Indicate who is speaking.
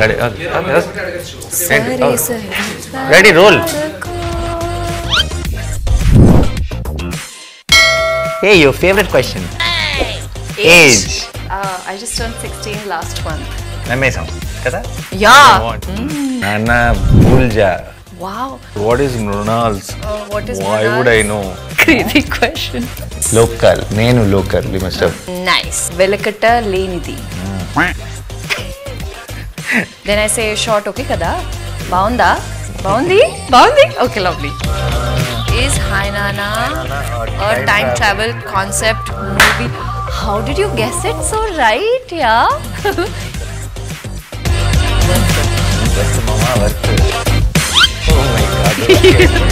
Speaker 1: Ready ready roll a your favourite question age
Speaker 2: Uh, I just turned 16 last month.
Speaker 1: నమ్మేశాం కదా?
Speaker 2: Yeah.
Speaker 1: నాన్న భూల్ జా
Speaker 2: Wow.
Speaker 1: What is Mrinal's
Speaker 2: Uh, what is
Speaker 1: why
Speaker 2: Mrinal's?
Speaker 1: Would I know
Speaker 2: Crazy question.
Speaker 1: Local నేను local we must have
Speaker 2: Nice. వెలకట లేనిది then then I say short, okay kada? Bounda? Boundi? Boundi? Okay, lovely. Is Hainana a time travel concept movie? How did you guess it
Speaker 1: so right, yeah? Oh my god.